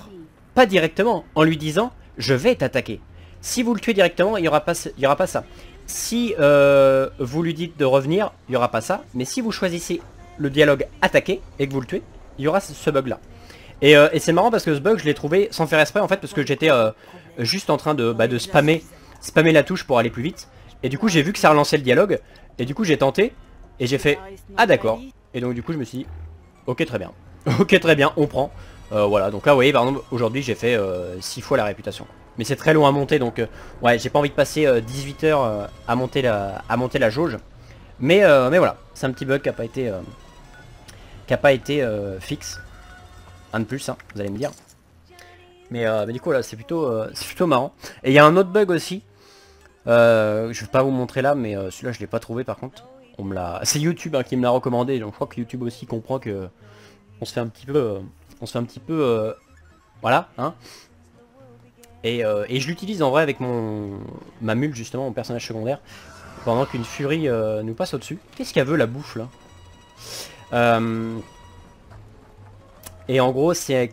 Pas directement, en lui disant je vais t'attaquer. Si vous le tuez directement, il n'y aura, pas ce- il y aura pas ça. Si euh, vous lui dites de revenir, il n'y aura pas ça. Mais si vous choisissez le dialogue attaquer et que vous le tuez, il y aura ce bug là. Et, euh, et c'est marrant parce que ce bug je l'ai trouvé sans faire exprès en fait parce que j'étais euh, juste en train de, bah, de spammer, spammer la touche pour aller plus vite. Et du coup j'ai vu que ça relançait le dialogue. Et du coup j'ai tenté et j'ai fait ah d'accord. Et donc du coup je me suis dit ok très bien. ok très bien on prend. Euh, voilà donc là vous voyez par exemple aujourd'hui j'ai fait 6 fois la réputation. Mais c'est très long à monter donc ouais j'ai pas envie de passer euh, 18 heures à, monter la, à monter la jauge. Mais, mais voilà c'est un petit bug qui a pas été, qui a pas été fixe. Un de plus hein, vous allez me dire. Mais, euh, mais du coup là c'est plutôt, euh, plutôt marrant. Et il y a un autre bug aussi. Euh, je vais pas vous montrer là mais euh, celui-là je l'ai pas trouvé par contre. On me l'a. C'est YouTube hein, qui me l'a recommandé, donc je crois que YouTube aussi comprend que on se fait un petit peu. on se fait un petit peu. voilà, hein. Et, et je l'utilise en vrai avec mon ma mule justement, mon personnage secondaire, pendant qu'une furie nous passe au-dessus. Qu'est-ce qu'elle veut la bouffe là? Et en gros c'est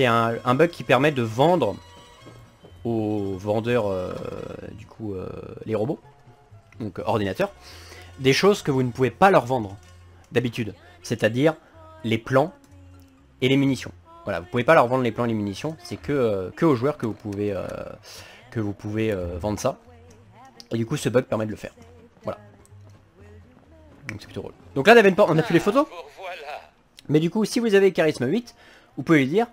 un, un bug qui permet de vendre aux vendeurs euh, du coup euh, les robots, donc euh, ordinateurs, des choses que vous ne pouvez pas leur vendre d'habitude, c'est-à-dire les plans et les munitions. Voilà, vous pouvez pas leur vendre les plans et les munitions, c'est que, que aux joueurs que vous pouvez, que vous pouvez vendre ça. Et du coup ce bug permet de le faire. Voilà. Donc c'est plutôt drôle. Donc là Davenport, on a plus les photos? Mais du coup, si vous avez charisme 8, vous pouvez lui dire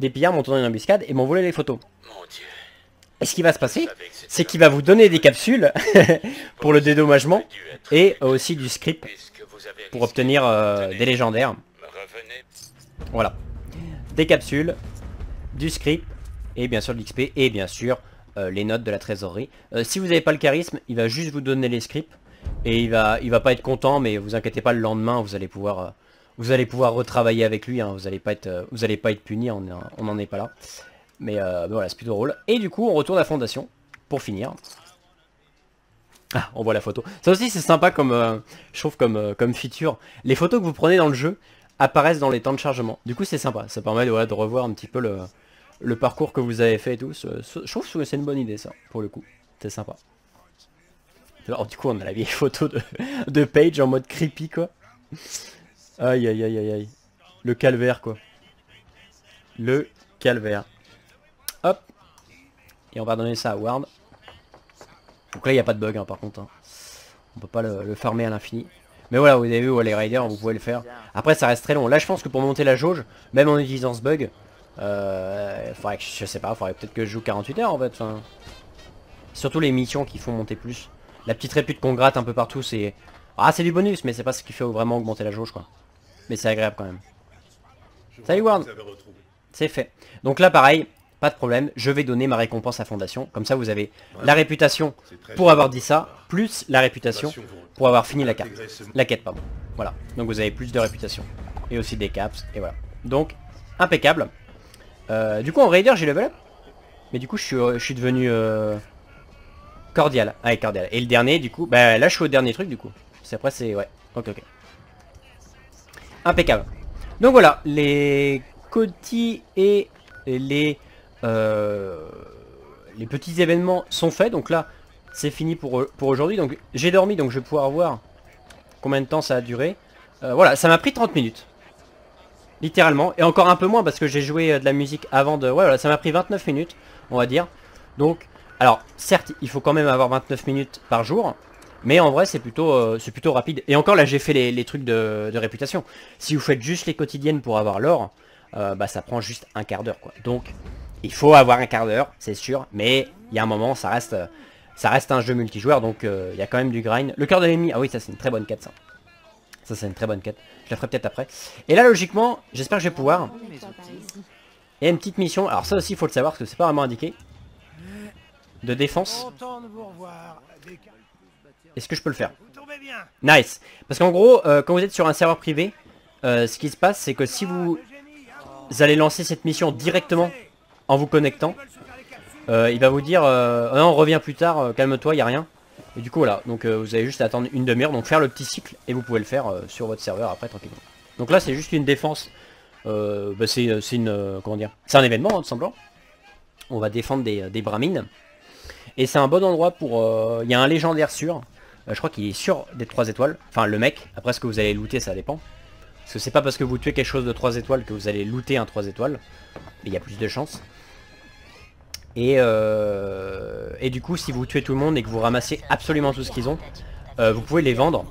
des pillards m'ont tourné une embuscade et m'ont volé les photos. Mon dieu. Et ce qui va se passer, c'est qu'il va vous donner des capsules pour le dédommagement et aussi du script pour obtenir euh, des légendaires. Voilà. Des capsules, du script et bien sûr de l'XP et bien sûr euh, les notes de la trésorerie. Euh, si vous n'avez pas le charisme, il va juste vous donner les scripts et il va, il va pas être content, mais vous inquiétez pas, le lendemain vous allez pouvoir, vous allez pouvoir retravailler avec lui. hein. vous allez pas être, euh, vous allez pas être puni, on n'en est pas là. Mais euh, voilà, c'est plutôt drôle. Et du coup, on retourne à Fondation pour finir. Ah, on voit la photo. Ça aussi, c'est sympa comme, euh, je trouve comme, euh, comme feature. Les photos que vous prenez dans le jeu apparaissent dans les temps de chargement. Du coup, c'est sympa. Ça permet de, revoir un petit peu le, parcours que vous avez fait et tout. Je trouve que c'est une bonne idée, ça, pour le coup. C'est sympa. Alors du coup on a la vieille photo de, de Page en mode creepy quoi. Aïe aïe aïe aïe aïe. Le calvaire quoi. Le calvaire. Hop. Et on va donner ça à Ward. Donc là il n'y a pas de bug hein, par contre. hein. On peut pas le, farmer à l'infini. Mais voilà, vous avez vu, ouais, les raiders, vous pouvez le faire. Après, ça reste très long. Là, je pense que pour monter la jauge, même en utilisant ce bug, euh, faudrait que, je sais pas, faudrait peut-être que je joue 48 heures en fait. enfin. Surtout les missions qui font monter plus. La petite répute qu'on gratte un peu partout, c'est... Ah, c'est du bonus, mais c'est pas ce qui fait vraiment augmenter la jauge, quoi. Mais c'est agréable quand même. Je Salut, Ward. C'est fait. Donc là, pareil, pas de problème. Je vais donner ma récompense à Fondation. Comme ça, vous avez la réputation pour avoir dit ça, plus la réputation vous- pour avoir fini la carte. La quête, pardon. Voilà. Donc vous avez plus de réputation. Et aussi des caps. Et voilà. Donc, impeccable. Euh, du coup, en Raider, j'ai level up. Mais du coup, je suis, je suis devenu... euh, cordial. Ah, et cordial. Et le dernier, du coup... Bah là, je suis au dernier truc, du coup. C'est après, c'est... Ouais. Ok, ok. Impeccable. Donc voilà, les cotis et les... euh, les petits événements sont faits. Donc là, c'est fini pour, pour aujourd'hui. Donc j'ai dormi, donc je vais pouvoir voir combien de temps ça a duré. Euh, voilà, ça m'a pris 30 minutes. Littéralement. Et encore un peu moins parce que j'ai joué euh, de la musique avant de... Ouais, voilà, ça m'a pris 29 minutes, on va dire. Donc, alors, certes, il faut quand même avoir 29 minutes par jour. Mais en vrai, c'est plutôt, euh, c'est plutôt rapide. Et encore, là, j'ai fait les, trucs de, réputation. Si vous faites juste les quotidiennes pour avoir l'or, euh, bah, ça prend juste un quart d'heure, quoi. Donc, il faut avoir un quart d'heure, c'est sûr. Mais il y a un moment, ça reste... ça reste un jeu multijoueur, donc euh, il y a quand même du grind. Le cœur de l'ennemi, ah oui, ça c'est une très bonne quête ça. Ça c'est une très bonne quête. Je la ferai peut-être après. Et là logiquement, j'espère que je vais pouvoir. Il y a une petite mission, alors ça aussi il faut le savoir parce que c'est pas vraiment indiqué. De défense. Content de vous revoir. Des- Est-ce que je peux le faire. Nice. Parce qu'en gros, euh, quand vous êtes sur un serveur privé, euh, ce qui se passe c'est que si vous, vous allez lancer cette mission directement en vous connectant, euh, il va vous dire non on revient plus tard, calme-toi, il a rien. Et du coup voilà, donc vous avez juste à attendre une demi-heure, donc faire le petit cycle et vous pouvez le faire sur votre serveur après tranquillement. Donc là c'est juste une défense, bah, c'est une comment dire, c'est un événement hein, tout simplement. On va défendre des, des bramines et c'est un bon endroit pour, il y a un légendaire sûr, je crois qu'il est sûr des 3 étoiles, enfin le mec. Après ce que vous allez looter ça dépend. Parce que c'est pas parce que vous tuez quelque chose de 3 étoiles que vous allez looter un 3 étoiles, mais il y a plus de chances. Et, euh, et du coup, si vous tuez tout le monde et que vous ramassez absolument tout ce qu'ils ont, euh, vous pouvez les vendre.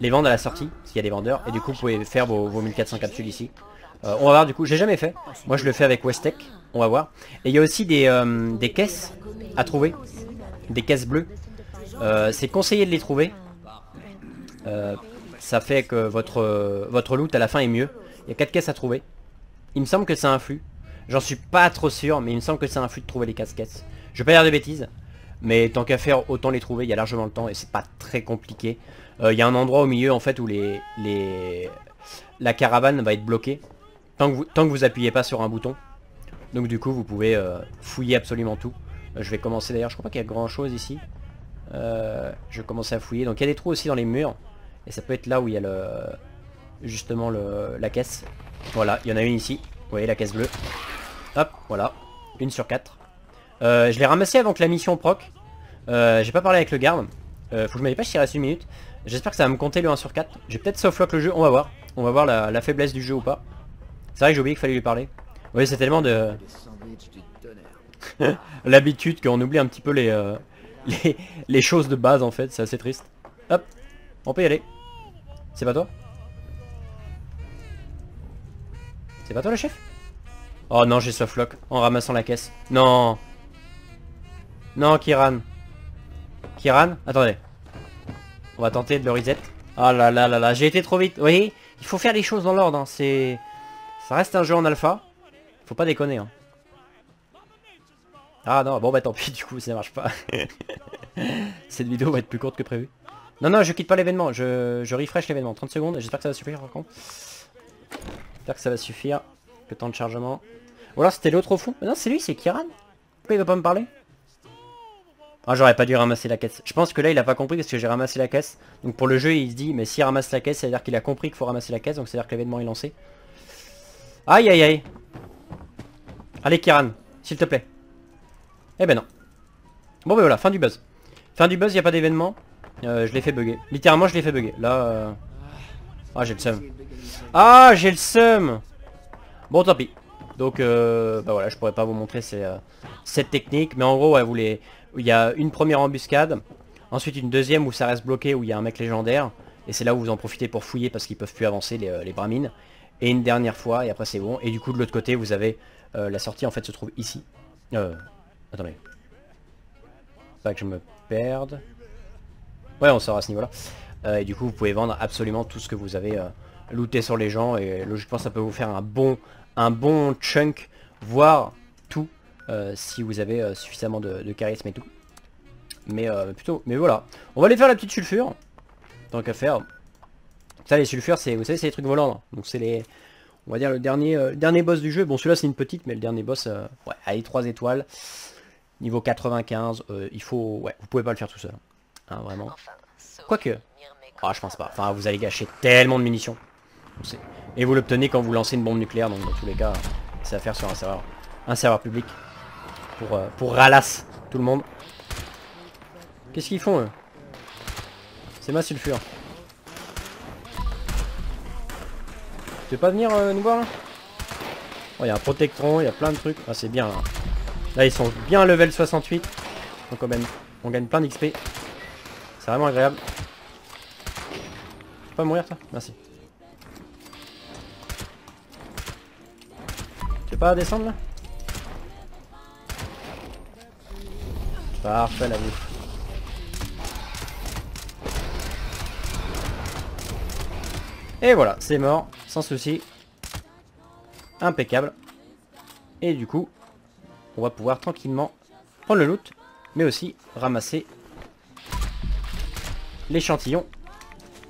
Les vendre à la sortie, s'il y a des vendeurs. Et du coup, vous pouvez faire vos, vos 1400 capsules ici. Euh, on va voir du coup, j'ai jamais fait. Moi, je le fais avec Westec. On va voir. Et il y a aussi euh, des caisses à trouver. Des caisses bleues. Euh, C'est conseillé de les trouver. Euh, ça fait que votre, votre loot à la fin est mieux. Il y a 4 caisses à trouver. Il me semble que un flux. J'en suis pas trop sûr, mais il me semble que un flux de trouver les casquettes. Je vais pas dire de bêtises, mais tant qu'à faire, autant les trouver, il y a largement le temps et c'est pas très compliqué. Euh, Il y a un endroit au milieu en fait où les, les... la caravane va être bloquée tant que, vous, tant appuyez pas sur un bouton. Donc du coup vous pouvez fouiller absolument tout. Je vais commencer d'ailleurs, je crois pas qu'il y a grand chose ici. Euh, je vais commencer à fouiller. Donc il y a des trous aussi dans les murs. Et ça peut être là où il y a le justement le, la caisse. Voilà, il y en a une ici. Vous voyez la caisse bleue. Hop, voilà. Une sur quatre. Euh, je l'ai ramassé avant que la mission proc. Euh, J'ai pas parlé avec le garde. Euh, faut que je me dépêche s'il reste une minute. J'espère que ça va me compter le 1 sur 4. J'ai peut-être softlock le jeu, on va voir. On va voir la, la faiblesse du jeu ou pas. C'est vrai que j'ai oublié qu'il fallait lui parler. Oui, c'est tellement de... L'habitude qu'on oublie un petit peu les, euh, les, choses de base en fait, c'est assez triste. Hop, on peut y aller. C'est pas toi? C'est pas toi le chef? Oh non, j'ai softlock en ramassant la caisse. Non Non, Kiran. Kiran? Attendez. On va tenter de le reset. Ah là là là là, j'ai été trop vite. Vous voyez? Il faut faire les choses dans l'ordre. hein, C'est... Ça reste un jeu en alpha. Faut pas déconner. Hein. Ah non, bon bah tant pis, du coup ça marche pas. Cette vidéo va être plus courte que prévu. Non, non, je quitte pas l'événement, je, je refresh l'événement. 30 secondes, j'espère que ça va suffire par contre. J'espère que ça va suffire. Le temps de chargement. Ou alors c'était l'autre au fond. Mais non, c'est lui, c'est Kiran. Pourquoi il va pas me parler? Ah, j'aurais pas dû ramasser la caisse. Je pense que là, il a pas compris parce que j'ai ramassé la caisse. Donc pour le jeu, il se dit, mais s'il ramasse la caisse, ça veut dire qu'il a compris qu'il faut ramasser la caisse. Donc c'est à dire que l'événement est lancé. Aïe, aïe, aïe. Allez, Kiran, s'il te plaît. Eh ben non. Bon ben voilà, fin du buzz. Fin du buzz, il a pas d'événement. Euh, je l'ai fait bugger. Littéralement, je l'ai fait bugger. Là... euh, Ah, j'ai le seum. Ah, j'ai le seum Bon, tant pis. Donc, euh, bah voilà, je pourrais pas vous montrer euh, cette technique. Mais en gros, vous les... il y a une première embuscade. Ensuite, une deuxième où ça reste bloqué, où il y a un mec légendaire. Et c'est là où vous en profitez pour fouiller parce qu'ils peuvent plus avancer, les, les bramines. Et une dernière fois, et après c'est bon. Et du coup, de l'autre côté, vous avez... la sortie, en fait, se trouve ici. Euh... Attendez. Pas que je me perde. Ouais, on sort à ce niveau-là. Euh, et du coup, vous pouvez vendre absolument tout ce que vous avez euh, looté sur les gens. Et logiquement, ça peut vous faire un bon, un bon chunk, voire tout, euh, si vous avez suffisamment de, charisme et tout. Mais plutôt, mais voilà. On va aller faire la petite sulfure. Tant qu'à faire. Ça, les sulfures, c'est, vous savez, c'est les trucs volants. Donc c'est les, on va dire le dernier, dernier boss du jeu. Bon, celui-là, c'est une petite, mais le dernier boss, ouais, allez, 3 étoiles. Niveau 95, euh, il faut... Ouais, vous pouvez pas le faire tout seul. Hein, vraiment. Quoique. Ah, je pense pas. Enfin, vous allez gâcher tellement de munitions. Et vous l'obtenez quand vous lancez une bombe nucléaire, donc dans tous les cas, c'est à faire sur un serveur. Un serveur public. Pour, euh, ralasse tout le monde. Qu'est-ce qu'ils font eux? C'est ma sulfure. Tu veux pas venir euh, nous voir là? Oh, il y a un protectron, il y a plein de trucs. Ah, c'est bien là. Là, ils sont bien level 68. Donc on gagne, on gagne plein d'XP. C'est vraiment agréable. Tu peux pas mourir toi? Merci. Tu veux pas descendre là? Parfait la bouffe. Et voilà, c'est mort, sans souci. Impeccable. Et du coup, on va pouvoir tranquillement prendre le loot, mais aussi ramasser l'échantillon.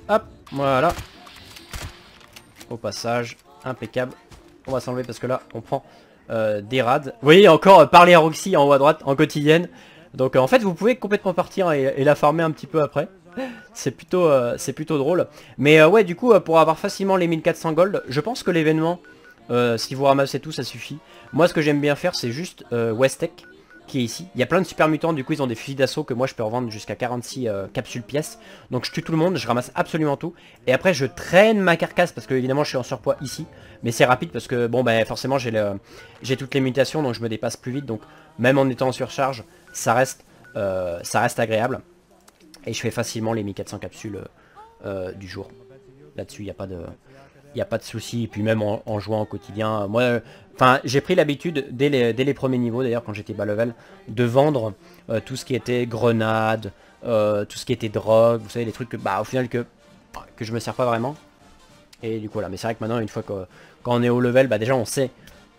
Hop, voilà. Au passage, impeccable. On va s'enlever parce que là, on prend euh, des rades. Vous voyez, encore euh, parler à Roxy en haut à droite, en quotidienne. Donc euh, en fait, vous pouvez complètement partir et, la farmer un petit peu après. C'est plutôt, c'est plutôt drôle. Mais ouais, du coup, pour avoir facilement les 1400 gold, je pense que l'événement, si vous ramassez tout, ça suffit. Moi, ce que j'aime bien faire, c'est juste euh, Westek, qui est ici. Il y a plein de super mutants, du coup, ils ont des fusils d'assaut que moi, je peux revendre jusqu'à 46 euh, capsules pièces. Donc, je tue tout le monde, je ramasse absolument tout. Et après, je traîne ma carcasse, parce que évidemment, je suis en surpoids ici. Mais c'est rapide, parce que, bon, ben, forcément, j'ai toutes les mutations, donc je me dépasse plus vite. Donc, même en étant en surcharge, ça reste, euh, ça reste agréable. Et je fais facilement les 1400 capsules du jour. Là-dessus, il n'y a pas de... Il a pas de souci, et puis même en, jouant au quotidien, moi, enfin, j'ai pris l'habitude dès les, dès les premiers niveaux, d'ailleurs, quand j'étais bas level, de vendre euh, tout ce qui était grenades, euh, tout ce qui était drogue, vous savez, les trucs que, bah, au final, que, que je me sers pas vraiment. Et du coup, voilà, mais c'est vrai que maintenant, une fois que, quand on est au level, bah, déjà, on sait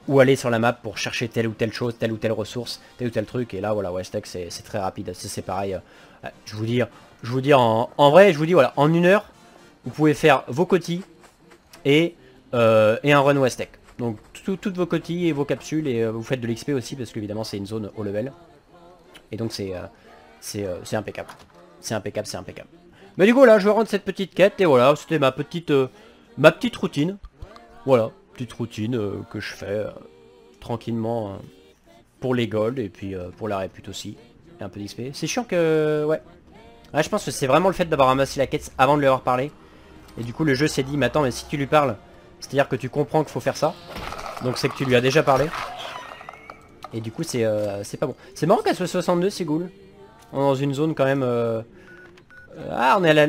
où aller sur la map pour chercher telle ou telle chose, telle ou telle ressource, tel ou tel truc, et là, voilà, Westek, c'est c'est très rapide, c'est c'est pareil, euh, je vous dis, je vous dis en, en vrai, je vous dis, voilà, en une heure, vous pouvez faire vos cotis, et, euh, et un run Westek. Donc tout- toutes vos cotilles et vos capsules et euh, vous faites de l'XP aussi parce qu'évidemment c'est une zone au level. Et donc c'est euh, impeccable. C'est impeccable, c'est impeccable. Mais du coup là je vais rendre cette petite quête et voilà, c'était ma petite ma petite routine. Voilà, petite routine que je fais tranquillement pour les golds et puis pour la répute aussi. Et un peu d'XP. C'est chiant que... Ouais. Ouais, je pense que c'est vraiment le fait d'avoir ramassé la quête avant de lui avoir parlé. Et du coup le jeu s'est dit, mais attends, mais si tu lui parles, c'est-à-dire que tu comprends qu'il faut faire ça. Donc c'est que tu lui as déjà parlé. Et du coup c'est euh, pas bon. C'est marrant qu'elle soit 62 c'est cool. On est dans une zone quand même... euh, euh, Ah on est à la...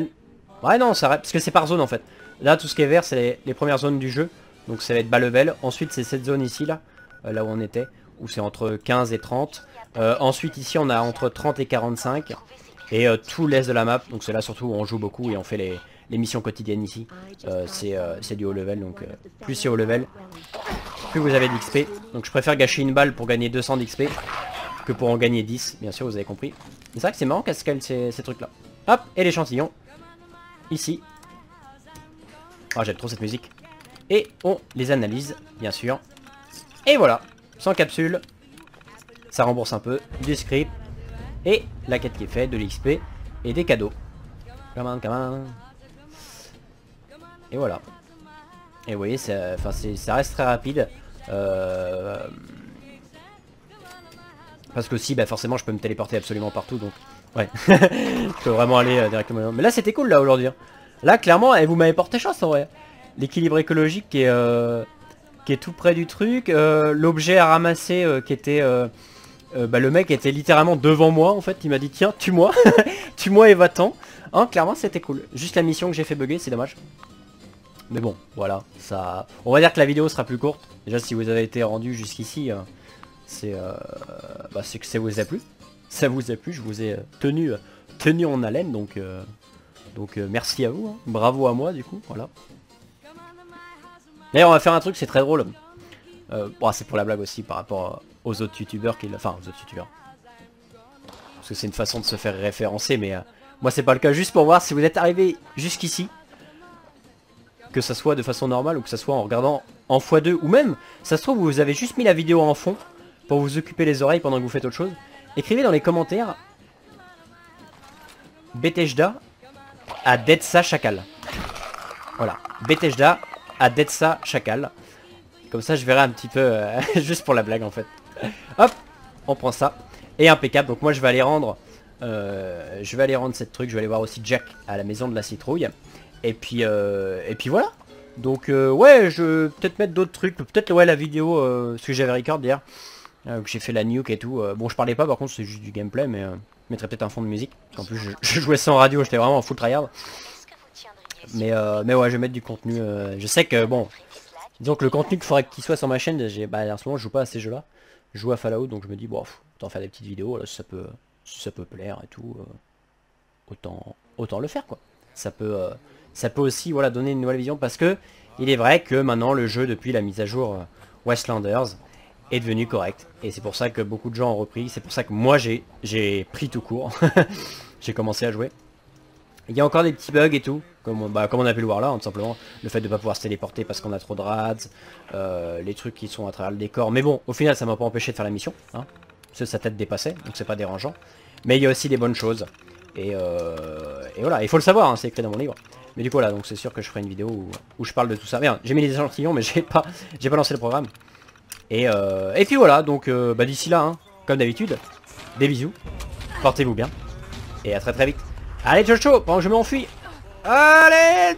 Ouais non ça parce que c'est par zone en fait. Là tout ce qui est vert c'est les, premières zones du jeu. Donc ça va être bas level. Ensuite c'est cette zone ici là, euh, là où on était. Où c'est entre 15 et 30. Euh, ensuite ici on a entre 30 et 45. Et tout l'est de la map, donc c'est là surtout où on joue beaucoup et on fait les, les missions quotidiennes ici. Euh, c'est euh, c'est du haut level, donc euh, plus c'est haut level, plus vous avez d'XP. Donc je préfère gâcher une balle pour gagner 200 d'XP que pour en gagner 10, bien sûr vous avez compris. C'est vrai que c'est marrant qu'elle scale ces, ces trucs là. Hop, et l'échantillon. Ici. Ah j'aime trop cette musique. Et on les analyse, bien sûr. Et voilà, 100 capsules. Ça rembourse un peu du script. Et la quête qui est faite, de l'XP et des cadeaux. Come on, come on. Et voilà. Et vous voyez, ça, ça reste très rapide. Euh, Parce que si, bah forcément, je peux me téléporter absolument partout, donc... Ouais. je peux vraiment aller euh, directement... Mais là, c'était cool, là, aujourd'hui. hein. Là, clairement, eh, vous m'avez porté chance, en vrai. L'équilibre écologique qui est, euh, qui est tout près du truc. L'objet à ramasser qui était... bah, le mec était littéralement devant moi, en fait. Il m'a dit, tiens, tue-moi. tue-moi et va-t'en. Hein, clairement, c'était cool. Juste la mission que j'ai fait bugger, c'est dommage. Mais bon, voilà, ça... On va dire que la vidéo sera plus courte. Déjà, si vous avez été rendu jusqu'ici, euh, c'est euh, bah, que ça vous a plu. Ça vous a plu, je vous ai tenu, tenu en haleine, donc, euh, donc euh, merci à vous. hein. Bravo à moi, du coup, voilà. D'ailleurs, on va faire un truc, c'est très drôle. Bon, c'est pour la blague aussi, par rapport aux autres youtubeurs qui... Enfin, aux autres youtubeurs. Parce que c'est une façon de se faire référencer, mais... moi, c'est pas le cas. Juste pour voir si vous êtes arrivé jusqu'ici que ça soit de façon normale ou que ça soit en regardant en x2 ou même ça se trouve vous avez juste mis la vidéo en fond pour vous occuper les oreilles pendant que vous faites autre chose. Écrivez dans les commentaires Bethesda à Detsa Chacal. Voilà. Bethesda à Detsa Chacal. Comme ça je verrai un petit peu euh, juste pour la blague en fait. Hop on prend ça. Et impeccable. Donc moi je vais aller rendre euh, je vais aller rendre cette truc. Je vais aller voir aussi Jack à la maison de la citrouille et puis, euh, et puis voilà. Donc euh, ouais, je peut-être mettre d'autres trucs. Peut-être ouais la vidéo, euh, ce que j'avais record hier. que j'ai fait la nuke et tout. Bon je parlais pas par contre c'est juste du gameplay mais je mettrais peut-être un fond de musique. En plus je, je jouais sans radio, j'étais vraiment en full tryhard. Mais, euh, mais ouais je vais mettre du contenu. je sais que bon. Disons que le contenu qu'il faudrait qu'il soit sur ma chaîne, bah en ce moment je joue pas à ces jeux là. Je joue à Fallout donc je me dis bon autant faire des petites vidéos là si ça peut si ça peut plaire et tout. autant autant le faire quoi. Ça peut ça peut aussi voilà donner une nouvelle vision parce que il est vrai que maintenant le jeu depuis la mise à jour euh, Westlanders est devenu correct. Et c'est pour ça que beaucoup de gens ont repris. C'est pour ça que moi j'ai pris tout court. J'ai commencé à jouer. Il y a encore des petits bugs et tout comme on, bah, a pu le voir là hein, tout simplement. Le fait de pas pouvoir se téléporter parce qu'on a trop de rads euh, les trucs qui sont à travers le décor. Mais bon au final ça m'a pas empêché de faire la mission sa tête dépassait donc c'est pas dérangeant. Mais il y a aussi des bonnes choses. Et, euh, et voilà il faut le savoir hein, c'est écrit dans mon livre mais du coup là donc c'est sûr que je ferai une vidéo où, je parle de tout ça. Merde, j'ai mis les échantillons mais j'ai pas pas lancé le programme. Et, euh, et puis voilà, donc euh, bah, d'ici là, hein, comme d'habitude, des bisous, portez-vous bien, et à très très vite. Allez ciao ciao, pendant que je m'enfuis. Allez